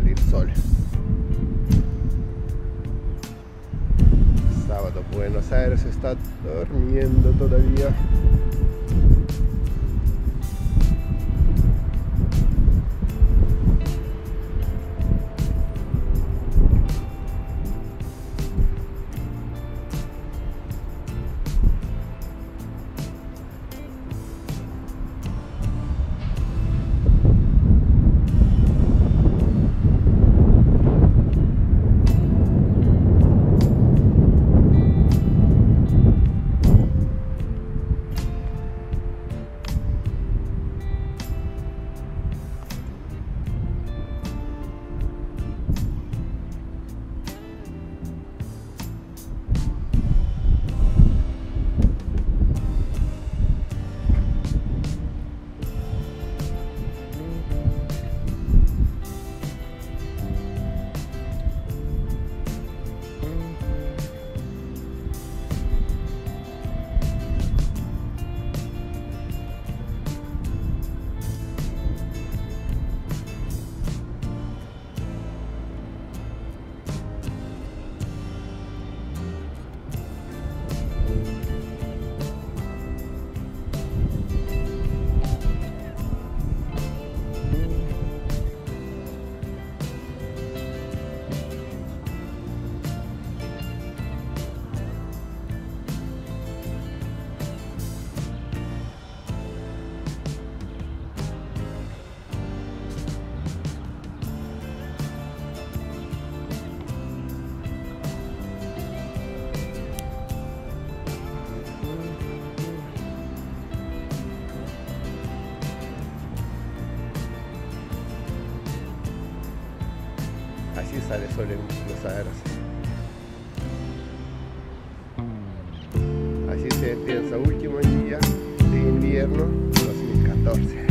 salir sol. Sábado, Buenos Aires está durmiendo todavía. Así sale en Buenos Aires. Así se el último día de invierno 2014.